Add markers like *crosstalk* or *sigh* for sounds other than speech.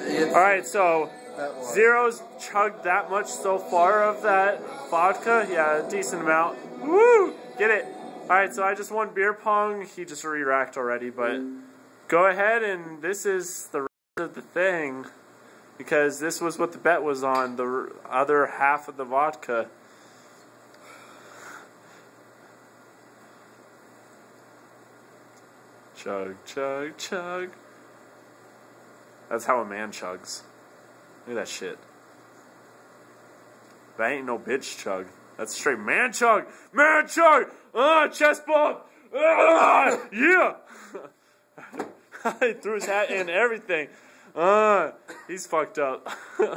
All right, so Zero's chugged that much so far of that vodka. Yeah, a decent amount. Woo! Get it. All right, so I just won beer pong. He just re-racked already, but go ahead and this is the rest of the thing because this was what the bet was on the other half of the vodka. Chug, chug, chug. That's how a man chugs. Look at that shit. That ain't no bitch chug. That's straight man chug. Man chug. Ah, chest bump. Ah, yeah. *laughs* he threw his hat in everything. Ah, he's fucked up. *laughs*